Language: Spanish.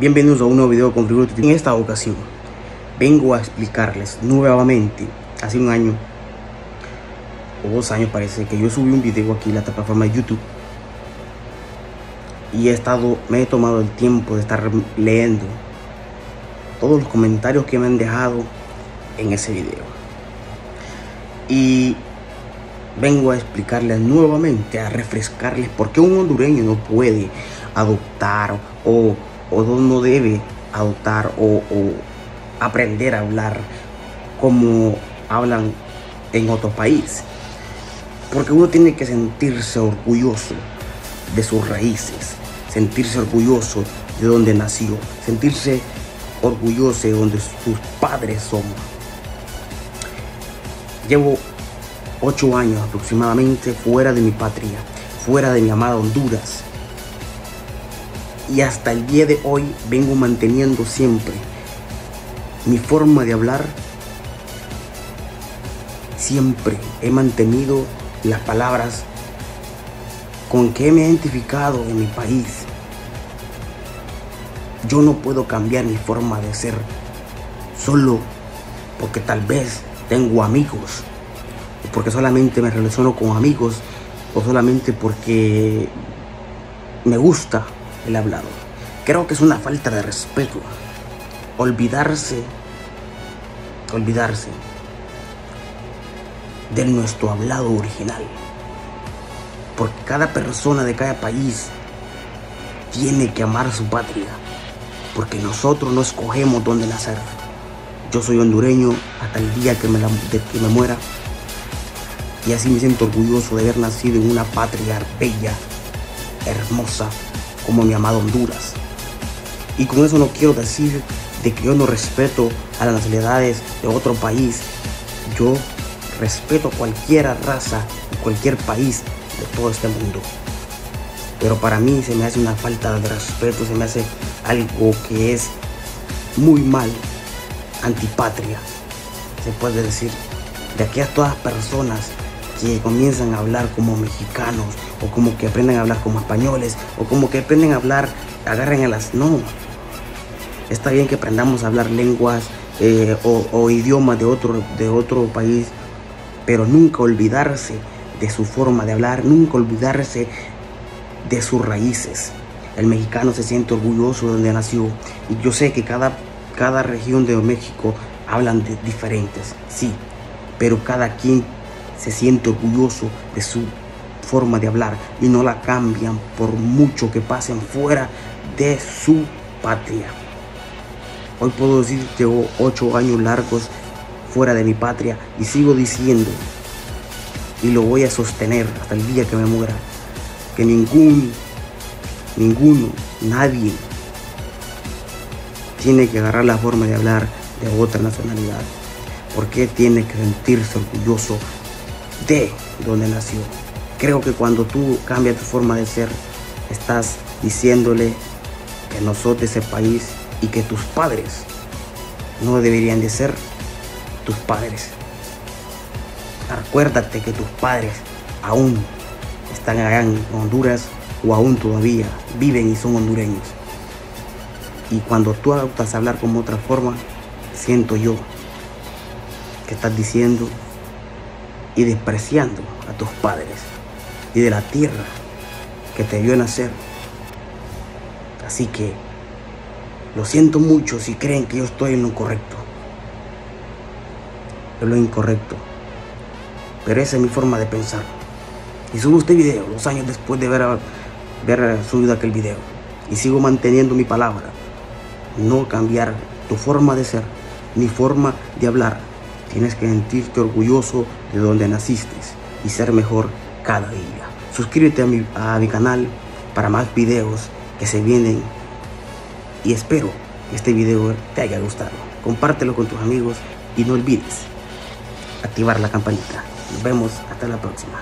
Bienvenidos a un nuevo video con Friguruti. En esta ocasión vengo a explicarles nuevamente, hace un año o dos años parece que yo subí un video aquí en la plataforma de YouTube y he estado, me he tomado el tiempo de estar leyendo todos los comentarios que me han dejado en ese video y vengo a explicarles nuevamente, a refrescarles por qué un hondureño no puede adoptar o, o no debe adoptar o, aprender a hablar como hablan en otro país. Porque uno tiene que sentirse orgulloso de sus raíces, sentirse orgulloso de donde nació, sentirse orgulloso de donde sus padres son. Llevo ocho años aproximadamente fuera de mi patria, fuera de mi amada Honduras. Y hasta el día de hoy vengo manteniendo siempre mi forma de hablar. Siempre he mantenido las palabras con que me he identificado en mi país. Yo no puedo cambiar mi forma de ser solo porque tal vez tengo amigos porque solamente me relaciono con amigos o solamente porque me gusta el hablado. Creo que es una falta de respeto. Olvidarse, olvidarse de nuestro hablado original. Porque cada persona de cada país tiene que amar a su patria. Porque nosotros no escogemos dónde nacer. Yo soy hondureño hasta el día que me, que me muera y así me siento orgulloso de haber nacido en una patria bella, hermosa, como mi amado Honduras. Y con eso no quiero decir de que yo no respeto a las nacionalidades de otro país. Yo respeto cualquier raza y cualquier país de todo este mundo. Pero para mí se me hace una falta de respeto, se me hace algo que es muy mal, antipatria, se puede decir, de aquellas todas personas que comienzan a hablar como mexicanos o como que aprenden a hablar como españoles o como que aprenden a hablar, agarren a las... No, está bien que aprendamos a hablar lenguas eh, o, idiomas de otro, de otro país, pero nunca olvidarse de su forma de hablar, nunca olvidarse de sus raíces. El mexicano se siente orgulloso de donde nació y yo sé que cada, cada región de México hablan de diferentes, sí, pero cada quien se siente orgulloso de su forma de hablar y no la cambian por mucho que pasen fuera de su patria. Hoy puedo decir que llevo ocho años largos fuera de mi patria y sigo diciendo y lo voy a sostener hasta el día que me muera que ningún, ninguno, nadie tiene que agarrar la forma de hablar de otra nacionalidad. porque tiene que sentirse orgulloso de donde nació. Creo que cuando tú cambias tu forma de ser, estás diciéndole que no sos de ese país y que tus padres no deberían de ser tus padres. Acuérdate que tus padres aún están en Honduras o aún todavía viven y son hondureños. Y cuando tú adoptas hablar como otra forma, siento yo que estás diciendo y despreciando a tus padres y de la tierra que te vio nacer. Así que lo siento mucho si creen que yo estoy en lo correcto. En lo incorrecto. Pero esa es mi forma de pensar. Y subo este video dos años después de ver, ver subido aquel video. Y sigo manteniendo mi palabra. No cambiar tu forma de ser, ni forma de hablar, Tienes que sentirte orgulloso de donde naciste y ser mejor cada día. Suscríbete a mi, canal para más videos que se vienen y espero que este video te haya gustado. Compártelo con tus amigos y no olvides activar la campanita. Nos vemos hasta la próxima.